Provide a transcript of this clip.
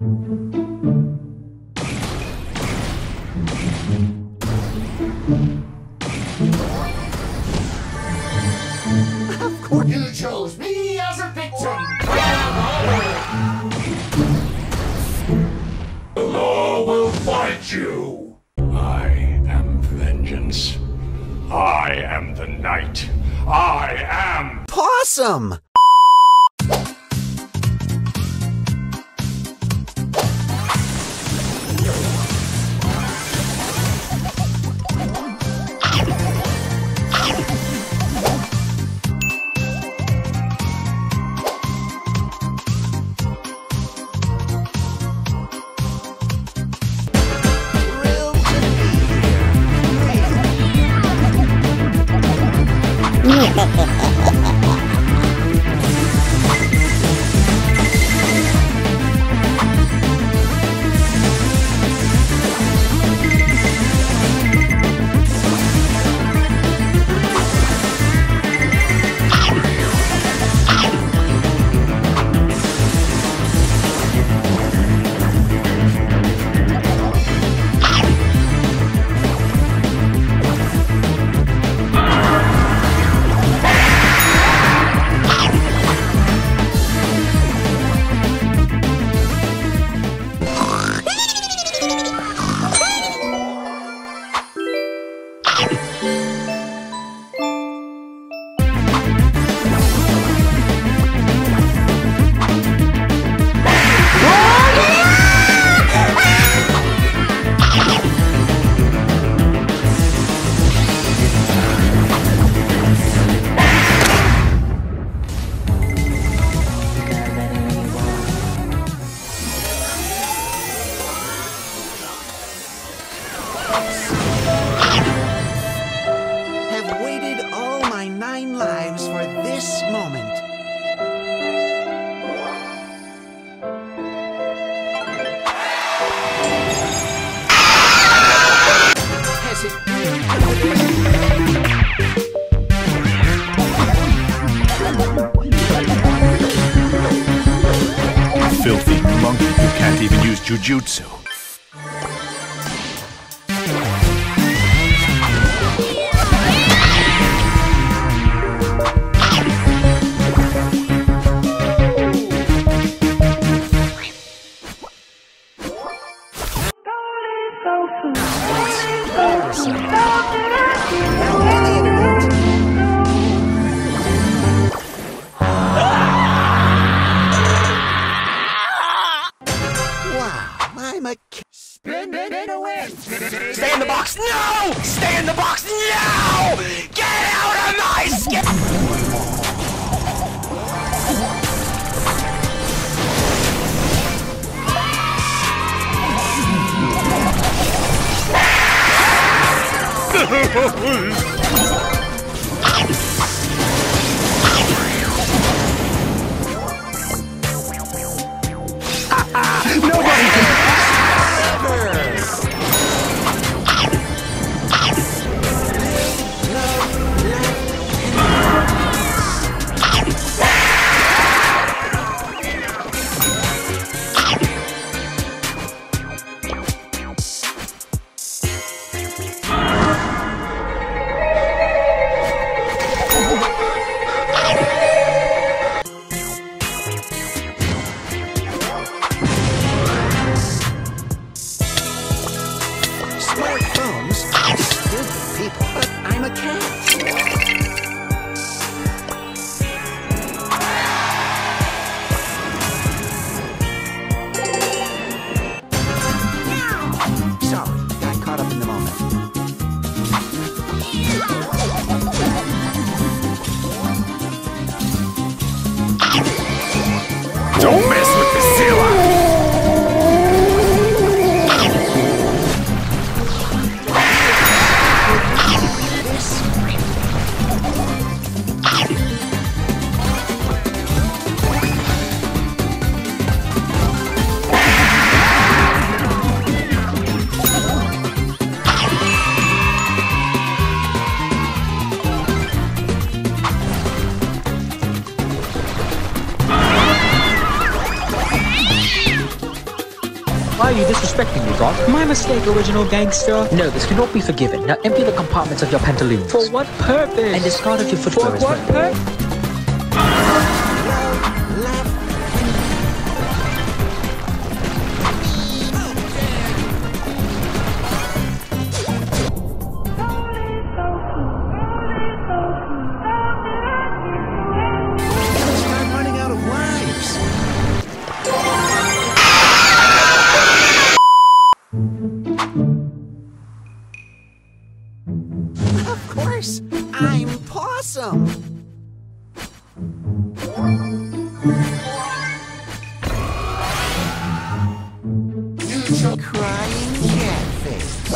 Of course you chose me as a victim. The law will fight you. I am vengeance. I am the night. I am Possum! ha ha ha. Jujutsu. ¡Ay! Don't miss Are you Brock? My mistake, original gangster. No, this cannot be forgiven. Now empty the compartments of your pantaloons. For what purpose? And discard of your footwear as what purpose? awesome! Crying cat face.